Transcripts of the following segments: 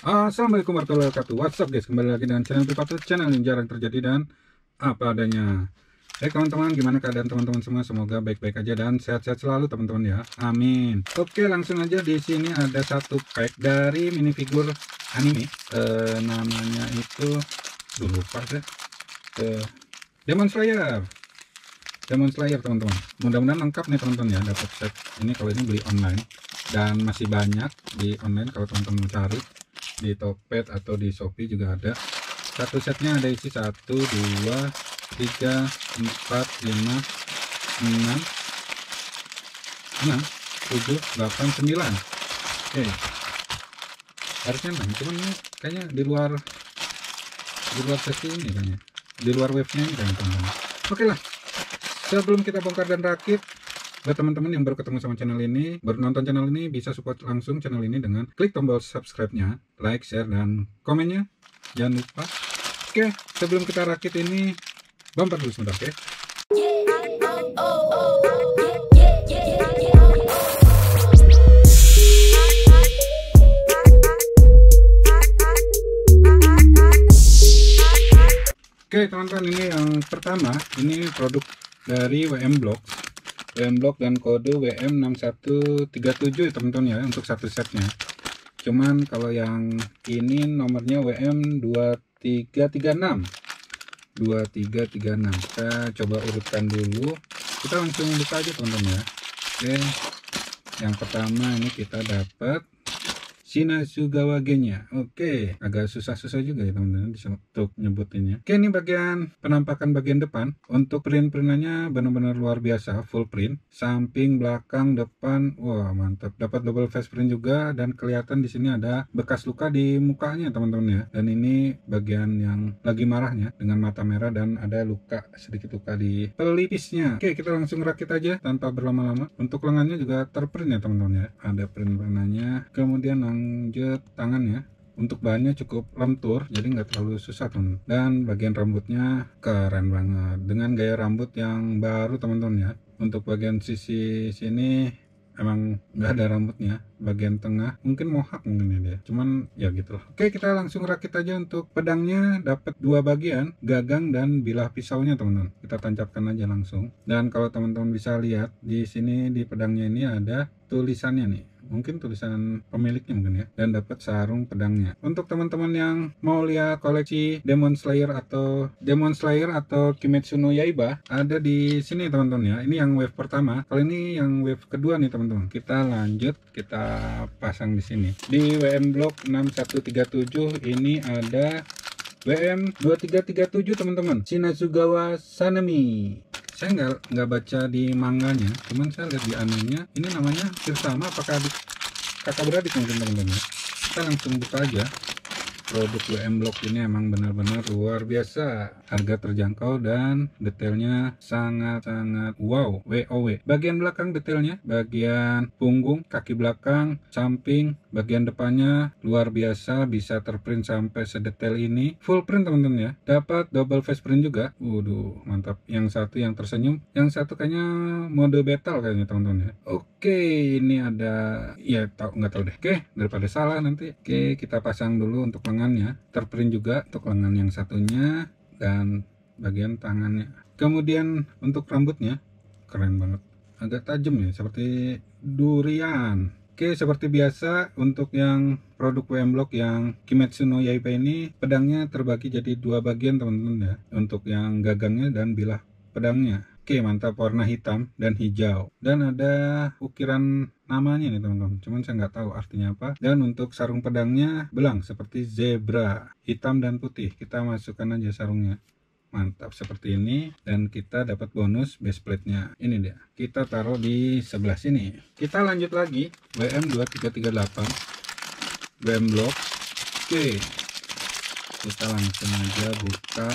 Assalamualaikum warahmatullahi wabarakatuh. What's up guys? Kembali lagi dengan channel Pipato channel yang jarang terjadi dan apa adanya. Hai teman-teman gimana keadaan teman-teman semua? Semoga baik-baik aja dan sehat-sehat selalu teman-teman ya. Amin. Oke langsung aja. Di sini ada satu pack dari minifigur anime. Eh, namanya itu Duh, lupa deh eh, Demon Slayer. Demon Slayer teman-teman. Mudah-mudahan lengkap nih teman-teman ya. Dapat set ini kalau ini beli online. Dan masih banyak di online kalau teman-teman cari di Tokped atau di Shopee juga ada. Satu setnya ada isi 1 2 3 4 5 6 6 7 8 9 oke. Harusnya 6 cuman ini kayaknya di luar di luar sesi ini kayaknya. Di luar webnya ini kayaknya teman-teman. Oke lah. Sebelum kita bongkar dan rakit Buat teman-teman yang baru ketemu sama channel ini, baru nonton channel ini, bisa support langsung channel ini dengan klik tombol subscribe-nya, like, share, dan komennya. Jangan lupa. Oke, sebelum kita rakit ini, bumper dulu sebentar, oke? Oke teman-teman ini yang pertama ini produk dari WM Blocks WM Block dan kode WM6137 teman-teman ya untuk satu setnya. Cuman kalau yang ini nomornya WM2336 2336 kita coba urutkan dulu. Kita langsung buka aja teman-teman ya. Oke. Yang pertama ini kita dapat Shinasugawa genya Oke, agak susah-susah juga ya teman-teman untuk nyebutinnya. Oke, ini bagian penampakan bagian depan. Untuk print-printannya benar-benar luar biasa, full print. Samping, belakang, depan, wah mantap. Dapat double face print juga dan kelihatan di sini ada bekas luka di mukanya teman-teman ya. Dan ini bagian yang lagi marahnya dengan mata merah dan ada luka sedikit luka di pelipisnya. Oke, kita langsung rakit aja tanpa berlama-lama. Untuk lengannya juga terprint ya teman-teman ya. Ada print-printannya. Kemudian lanjut tangannya untuk bahannya cukup lentur jadi nggak terlalu susah teman dan bagian rambutnya keren banget. Dengan gaya rambut yang baru teman-teman ya. Untuk bagian sisi sini emang nggak ada rambutnya. Bagian tengah mungkin mohak mungkin ya dia. Cuman ya gitu loh oke kita langsung rakit aja untuk pedangnya. Dapat dua bagian gagang dan bilah pisaunya teman-teman. Kita tancapkan aja langsung. Dan kalau teman-teman bisa lihat di sini di pedangnya ini ada tulisannya nih. Mungkin tulisan pemiliknya mungkin ya. Dan dapat sarung pedangnya. Untuk teman-teman yang mau lihat koleksi Demon Slayer atau Demon Slayer atau Kimetsu no Yaiba ada di sini teman-teman ya. Ini yang wave pertama. Kalau ini yang wave kedua nih teman-teman. Kita lanjut kita pasang di sini. Di WM Block 6137 ini ada WM 2337 teman-teman. Shinasugawa Sanemi saya nggak nggak baca di manganya cuman saya lihat di animenya ini namanya sama apakah adik kakak beradik mungkin teman-teman? Kita langsung buka aja produk WM Block ini emang benar-benar luar biasa. Harga terjangkau dan detailnya sangat-sangat wow WOW bagian belakang detailnya bagian punggung kaki belakang samping bagian depannya luar biasa bisa terprint sampai sedetail ini. Full print teman-teman ya. Dapat double face print juga. Waduh mantap. Yang satu yang tersenyum yang satu kayaknya mode battle kayaknya teman-teman ya. Oke ini ada ya tau nggak tahu deh. Oke daripada salah nanti. Oke kita pasang dulu untuk lengannya terprint juga untuk lengan yang satunya dan bagian tangannya. Kemudian untuk rambutnya keren banget. Agak tajam ya seperti durian. Oke seperti biasa untuk yang produk WM Block yang Kimetsu no Yaiba ini pedangnya terbagi jadi dua bagian teman-teman ya. Untuk yang gagangnya dan bilah pedangnya Oke mantap warna hitam dan hijau. Dan ada ukiran namanya nih teman-teman. Cuman saya nggak tahu artinya apa. Dan untuk sarung pedangnya belang seperti zebra. Hitam dan putih. Kita masukkan aja sarungnya. Mantap seperti ini. Dan kita dapat bonus base plate nya ini dia. Kita taruh di sebelah sini. Kita lanjut lagi. WM2338 WM block oke kita langsung aja buka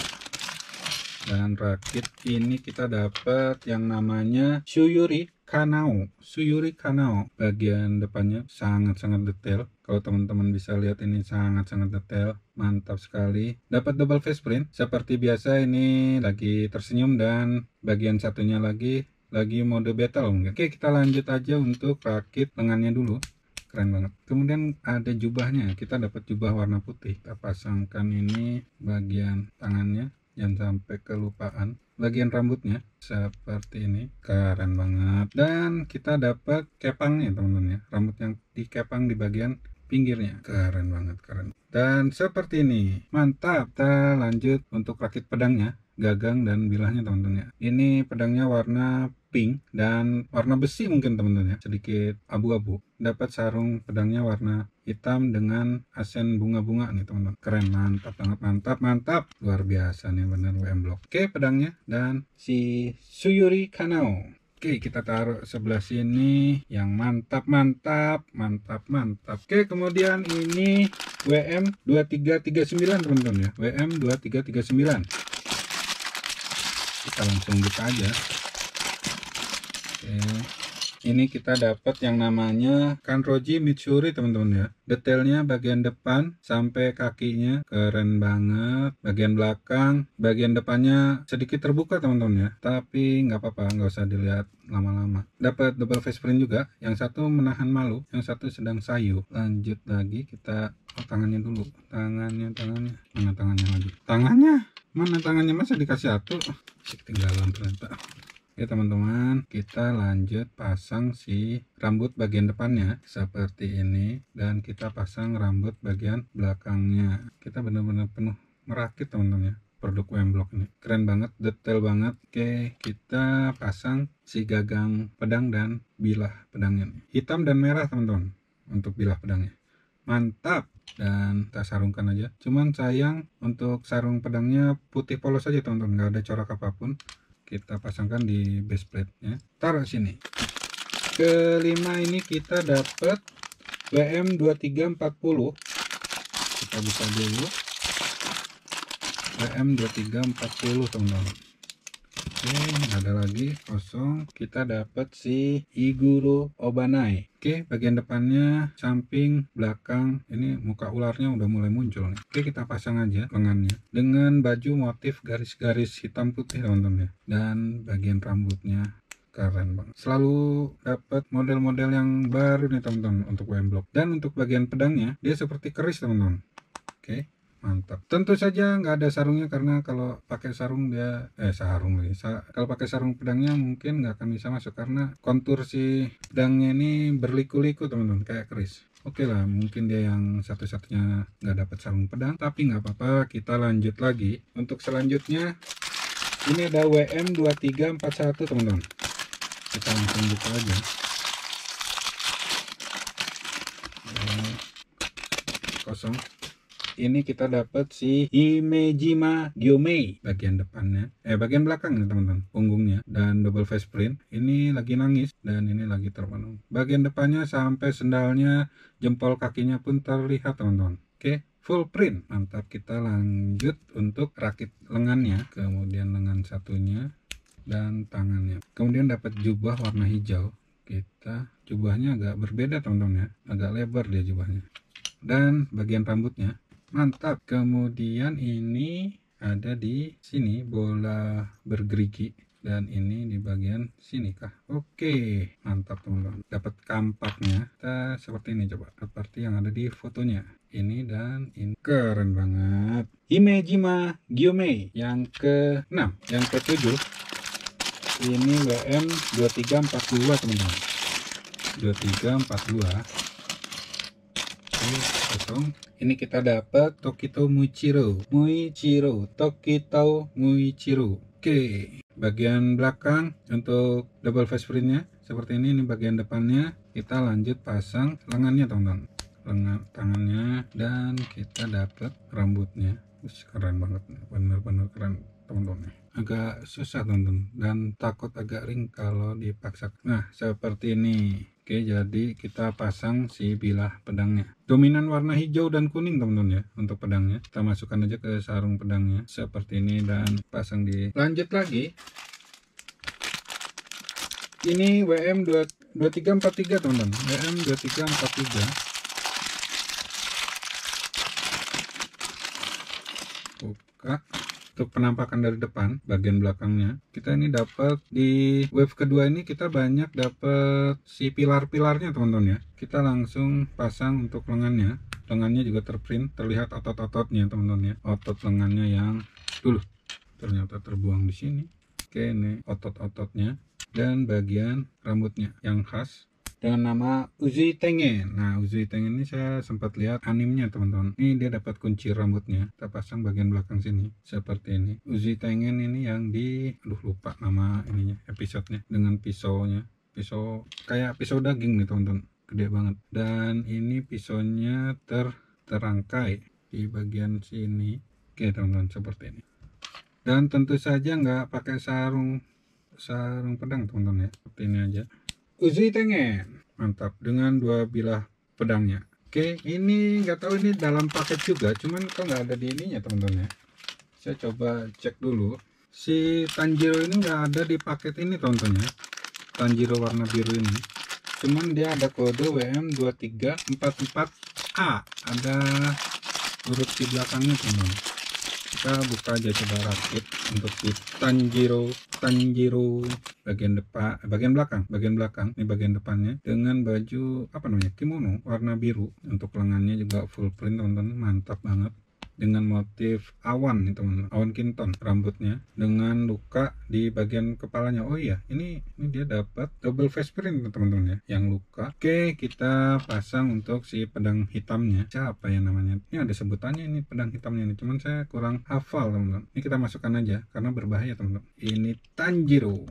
dan rakit ini kita dapat yang namanya Shuyuri Kanao Suyuri Kanao bagian depannya sangat-sangat detail. Kalau teman-teman bisa lihat ini sangat-sangat detail mantap sekali. Dapat double face print. Seperti biasa ini lagi tersenyum dan bagian satunya lagi lagi mode battle mungkin. Oke kita lanjut aja untuk rakit lengannya dulu. Keren banget. Kemudian ada jubahnya. Kita dapat jubah warna putih. Kita pasangkan ini bagian tangannya jangan sampai kelupaan. Bagian rambutnya seperti ini. Keren banget. Dan kita dapat kepangnya teman-teman ya. Rambut yang dikepang di bagian pinggirnya. Keren banget keren. Dan seperti ini. Mantap. Kita lanjut untuk rakit pedangnya. Gagang dan bilahnya teman-teman ya. Ini pedangnya warna pink dan warna besi mungkin teman-teman ya. Sedikit abu-abu. Dapat sarung pedangnya warna hitam dengan asen bunga-bunga nih teman-teman. Keren. Mantap banget. Mantap mantap. Luar biasa nih bener WM Block. Oke pedangnya dan si Suyuri Kanao Oke kita taruh sebelah sini yang mantap mantap mantap mantap. Oke kemudian ini WM 2339 teman-teman ya. WM 2339 kita langsung buka aja. Oke ini kita dapat yang namanya Kanroji Mitsuri teman-teman ya. Detailnya bagian depan sampai kakinya keren banget. Bagian belakang bagian depannya sedikit terbuka teman-teman ya. Tapi nggak apa-apa nggak usah dilihat lama-lama. Dapat double face print juga. Yang satu menahan malu yang satu sedang sayu. Lanjut lagi kita oh, tangannya dulu. Tangannya tangannya. Mana tangannya lagi? Tangannya? Mana tangannya? Masa dikasih satu? Ketinggalan ternyata Oke teman-teman kita lanjut pasang si rambut bagian depannya seperti ini dan kita pasang rambut bagian belakangnya. Kita benar-benar penuh merakit teman-teman ya produk Wemblock ini. Keren banget detail banget. Oke kita pasang si gagang pedang dan bilah pedangnya hitam dan merah teman-teman untuk bilah pedangnya. Mantap! Dan kita sarungkan aja. Cuman sayang untuk sarung pedangnya putih polos aja teman-teman. Nggak ada corak apa pun kita pasangkan di base plate nya taruh sini. Kelima ini kita dapat WM2340 kita buka dulu. WM2340 teman-teman Oke, ada lagi kosong. Kita dapat si Iguro Obanai. Oke, bagian depannya, samping, belakang. Ini muka ularnya udah mulai muncul nih. Oke, kita pasang aja lengannya dengan baju motif garis-garis hitam putih teman-teman ya. Dan bagian rambutnya keren banget selalu dapat model-model yang baru nih teman-teman untuk WM Block dan untuk bagian pedangnya dia seperti keris teman-teman oke mantap tentu saja nggak ada sarungnya karena kalau pakai sarung dia eh sarung lagi Sa kalau pakai sarung pedangnya mungkin nggak akan bisa masuk karena kontur si pedangnya ini berliku-liku teman-teman kayak keris Oke okay lah, mungkin dia yang satu-satunya nggak dapat sarung pedang, tapi nggak apa-apa, kita lanjut lagi. Untuk selanjutnya, ini ada WM2341 teman-teman. Kita langsung buka aja. Kosong ini kita dapat si Himejima Gyomei bagian depannya. Eh bagian belakangnya teman-teman punggungnya. Dan double face print. Ini lagi nangis dan ini lagi terpenuh bagian depannya sampai sendalnya jempol kakinya pun terlihat teman-teman. Oke full print. Mantap. Kita lanjut untuk rakit lengannya kemudian lengan satunya dan tangannya. Kemudian dapat jubah warna hijau. Kita jubahnya agak berbeda teman-teman ya. Agak lebar dia jubahnya. Dan bagian rambutnya mantap. Kemudian ini ada di sini bola bergerigi. Dan ini di bagian sini kah? Oke. Mantap teman-teman. Dapat kampaknya. Kita seperti ini coba. Seperti yang ada di fotonya. Ini dan ini. Keren banget. Himejima Gyomei yang ke 6 yang ke 7 ini WM 2342 teman-teman. 2342 oke kosong ini kita dapat Tokito Muichiro. Muichiro. Tokito Muichiro. Oke. Bagian belakang untuk double face printnya. Seperti ini ini bagian depannya. Kita lanjut pasang lengannya teman-teman. Lengan tangannya. Dan kita dapat rambutnya. Ush, keren banget. Bener-bener keren teman-teman agak susah teman-teman dan takut agak ring kalau dipaksa. Nah seperti ini. Oke jadi kita pasang si bilah pedangnya. Dominan warna hijau dan kuning teman-teman ya untuk pedangnya. Kita masukkan aja ke sarung pedangnya seperti ini dan pasang di lanjut lagi. Ini WM 2343 teman-teman. WM 2343 buka untuk penampakan dari depan bagian belakangnya kita ini dapat di wave kedua ini kita banyak dapat si pilar-pilarnya teman-teman ya. Kita langsung pasang untuk lengannya. Lengannya juga terprint terlihat otot-ototnya teman-teman ya. Otot lengannya yang dulu ternyata terbuang di sini. Oke ini otot-ototnya dan bagian rambutnya yang khas dengan nama Uzi Tengen. Nah, Uzi Tengen ini saya sempat lihat animnya, teman-teman. Ini dia dapat kunci rambutnya. Kita pasang bagian belakang sini seperti ini. Uzi Tengen ini yang di aduh lupa nama ininya, episodenya dengan pisaunya. Pisau kayak pisau daging nih, teman-teman. Gede banget. Dan ini pisaunya ter terangkai di bagian sini. Oke, teman-teman, seperti ini. Dan tentu saja nggak pakai sarung sarung pedang, teman-teman ya. Seperti ini aja. Uzi Tengen mantap. Dengan dua bilah pedangnya. Oke ini nggak tahu ini dalam paket juga cuman kok nggak ada di ininya teman-teman ya. Saya coba cek dulu. Si Tanjiro ini nggak ada di paket ini teman-teman ya. Tanjiro warna biru ini. Cuman dia ada kode WM2344A ada huruf di belakangnya teman-teman. Kita buka aja coba rakit untuk si Tanjiro Tanjiro bagian depan bagian belakang bagian belakang ini bagian depannya dengan baju apa namanya kimono warna biru. Untuk lengannya juga full print teman-teman mantap banget. Dengan motif awan nih teman awan kinton rambutnya. Dengan luka di bagian kepalanya. Oh iya ini ini dia dapat double face print teman-teman ya. Yang luka. Oke kita pasang untuk si pedang hitamnya. Siapa ya namanya? Ini ada sebutannya ini pedang hitamnya ini cuman saya kurang hafal teman-teman. Ini kita masukkan aja karena berbahaya teman-teman. Ini Tanjiro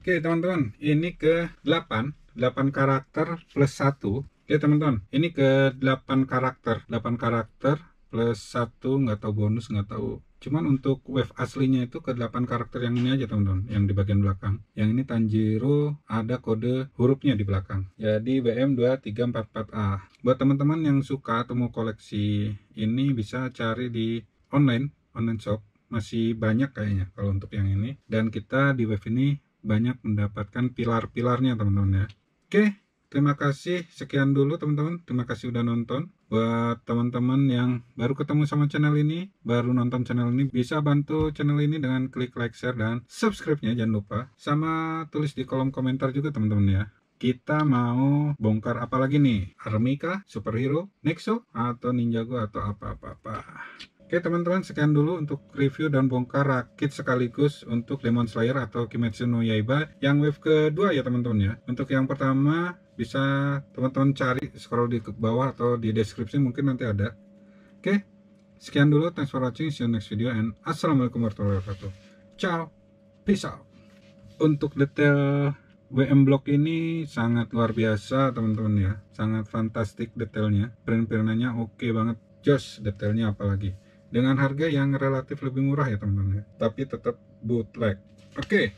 oke teman-teman ini ke 8 8 karakter plus 1 Oke teman-teman, ini ke 8 karakter, 8 karakter plus satu nggak tahu bonus nggak tahu. Cuman untuk wave aslinya itu ke 8 karakter yang ini aja teman-teman yang di bagian belakang. Yang ini Tanjiro ada kode hurufnya di belakang. Jadi BM2344A buat teman-teman yang suka mau koleksi ini bisa cari di online online shop. Masih banyak kayaknya kalau untuk yang ini. Dan kita di wave ini banyak mendapatkan pilar-pilarnya teman-teman ya. Oke terima kasih. Sekian dulu teman-teman. Terima kasih udah nonton. Buat teman-teman yang baru ketemu sama channel ini baru nonton channel ini bisa bantu channel ini dengan klik like share dan subscribe-nya jangan lupa. Sama tulis di kolom komentar juga teman-teman ya. Kita mau bongkar apa lagi nih? Armika, Superhero, Nexo, atau Ninjago? Atau apa-apa-apa Oke teman-teman sekian dulu untuk review dan bongkar rakit sekaligus untuk Demon Slayer atau Kimetsu no Yaiba yang wave kedua ya teman-teman ya. Untuk yang pertama bisa teman-teman cari scroll di bawah atau di deskripsi mungkin nanti ada. Oke sekian dulu thanks for watching see you next video and assalamualaikum warahmatullahi wabarakatuh. Ciao, peace out. Untuk detail WM Block ini sangat luar biasa teman-teman ya sangat fantastik detailnya print-printnya oke okay banget jos detailnya apalagi dengan harga yang relatif lebih murah ya teman-teman ya tapi tetap bootleg oke okay.